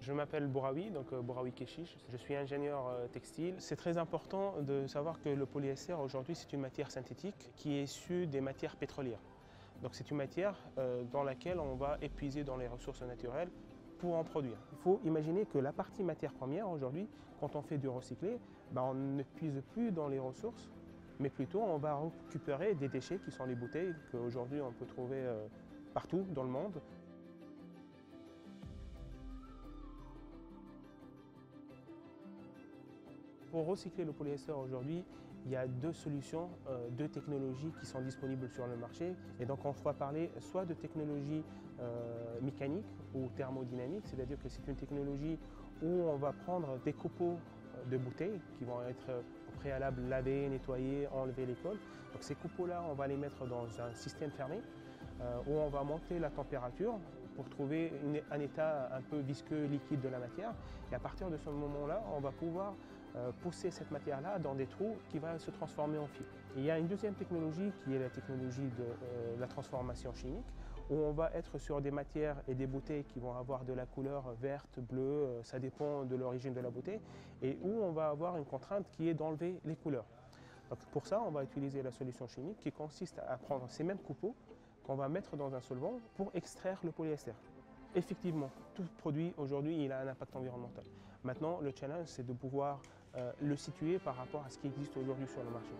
Je m'appelle Bouraoui, donc euh, Bouraoui Keshish. Je suis ingénieur euh, textile. C'est très important de savoir que le polyester aujourd'hui c'est une matière synthétique qui est issue des matières pétrolières. Donc c'est une matière euh, dans laquelle on va épuiser dans les ressources naturelles pour en produire. Il faut imaginer que la partie matière première aujourd'hui, quand on fait du recyclé, ben, on ne puise plus dans les ressources, mais plutôt on va récupérer des déchets qui sont les bouteilles qu'aujourd'hui on peut trouver partout dans le monde. Pour recycler le polyester aujourd'hui, il y a deux solutions, euh, deux technologies qui sont disponibles sur le marché. Et donc on va parler soit de technologie euh, mécanique ou thermodynamique, c'est-à-dire que c'est une technologie où on va prendre des copeaux euh, de bouteilles qui vont être au préalable lavés, nettoyés, enlever les. Donc ces copeaux-là, on va les mettre dans un système fermé où on va monter la température pour trouver un état un peu visqueux, liquide de la matière. Et à partir de ce moment-là, on va pouvoir euh, pousser cette matière-là dans des trous qui va se transformer en fil. il y a une deuxième technologie qui est la technologie de euh, la transformation chimique, où on va être sur des matières et des bouteilles qui vont avoir de la couleur verte, bleue, euh, ça dépend de l'origine de la bouteille, et où on va avoir une contrainte qui est d'enlever les couleurs. Donc pour ça, on va utiliser la solution chimique qui consiste à prendre ces mêmes coupeaux qu'on va mettre dans un solvant pour extraire le polyester. Effectivement, tout produit aujourd'hui, il a un impact environnemental. Maintenant, le challenge, c'est de pouvoir euh, le situer par rapport à ce qui existe aujourd'hui sur le marché.